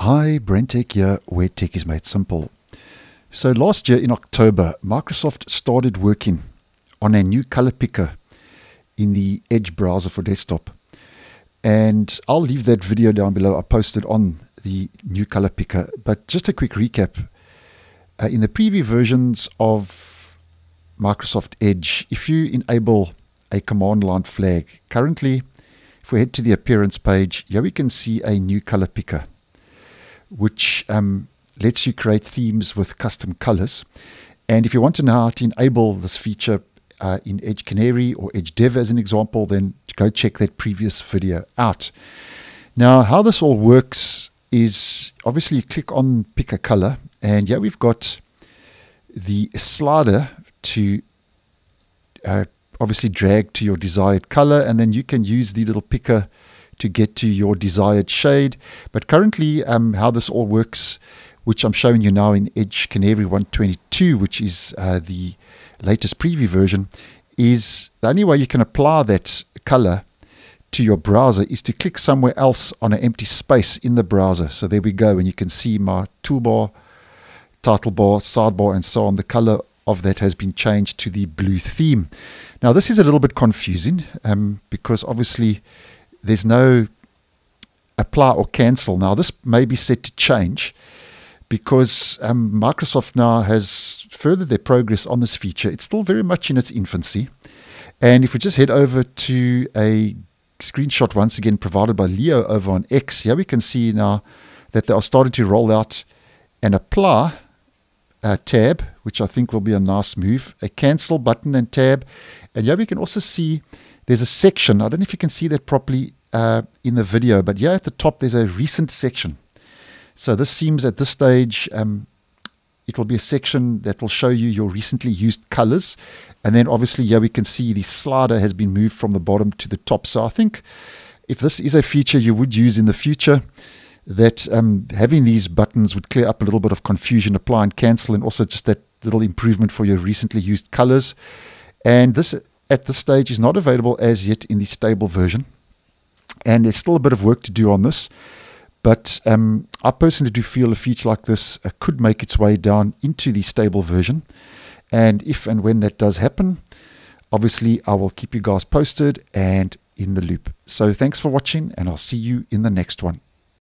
Hi, BrenTech here, where tech is made simple. So last year in October, Microsoft started working on a new color picker in the Edge browser for desktop. And I'll leave that video down below. I posted on the new color picker. But just a quick recap. Uh, in the preview versions of Microsoft Edge, if you enable a command line flag, currently, if we head to the appearance page, here we can see a new color picker which um, lets you create themes with custom colors. And if you want to know how to enable this feature uh, in Edge Canary or Edge Dev as an example, then go check that previous video out. Now, how this all works is obviously you click on pick a color, and yeah, we've got the slider to uh, obviously drag to your desired color, and then you can use the little picker to get to your desired shade. But currently, um, how this all works, which I'm showing you now in Edge Canary 122, which is uh, the latest preview version, is the only way you can apply that color to your browser is to click somewhere else on an empty space in the browser. So there we go, and you can see my toolbar, title bar, sidebar, and so on. The color of that has been changed to the blue theme. Now, this is a little bit confusing um, because obviously there's no apply or cancel. Now, this may be set to change because um, Microsoft now has furthered their progress on this feature. It's still very much in its infancy. And if we just head over to a screenshot once again provided by Leo over on X, here we can see now that they are starting to roll out an apply uh, tab, which I think will be a nice move, a cancel button and tab. And here we can also see there's a section. I don't know if you can see that properly uh, in the video, but here at the top there's a recent section. So this seems at this stage um, it will be a section that will show you your recently used colors. And then obviously here we can see the slider has been moved from the bottom to the top. So I think if this is a feature you would use in the future, that um, having these buttons would clear up a little bit of confusion, apply and cancel, and also just that little improvement for your recently used colors. And this at this stage is not available as yet in the stable version. And there's still a bit of work to do on this. But um, I personally do feel a feature like this uh, could make its way down into the stable version. And if and when that does happen, obviously I will keep you guys posted and in the loop. So thanks for watching, and I'll see you in the next one.